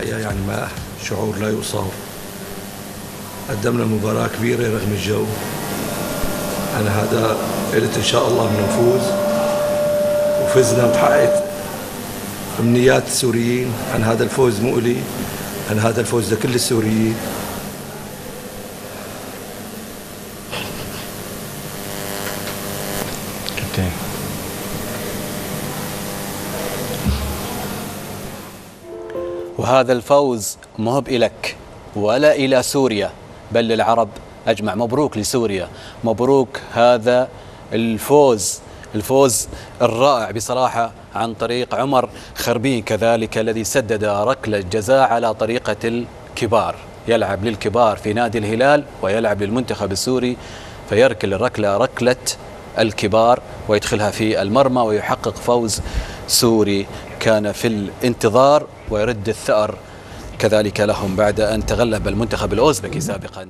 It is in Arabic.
الحقيقة يعني ما شعور لا يوصف قدمنا مباراة كبيرة رغم الجو. أنا هذا قلت إن شاء الله بنفوز وفزنا وتحققت. أمنيات السوريين عن هذا الفوز مو إلي عن هذا الفوز لكل السوريين. كابتن. وهذا الفوز مهب إلك ولا إلى سوريا بل للعرب أجمع. مبروك لسوريا. مبروك هذا الفوز الفوز الرائع بصراحة عن طريق عمر خربين كذلك الذي سدد ركلة جزاء على طريقة الكبار. يلعب للكبار في نادي الهلال ويلعب للمنتخب السوري فيركل الركلة ركلة الكبار ويدخلها في المرمى ويحقق فوز سوري كان في الانتظار ويرد الثأر كذلك لهم بعد أن تغلب المنتخب الأوزبكي سابقا.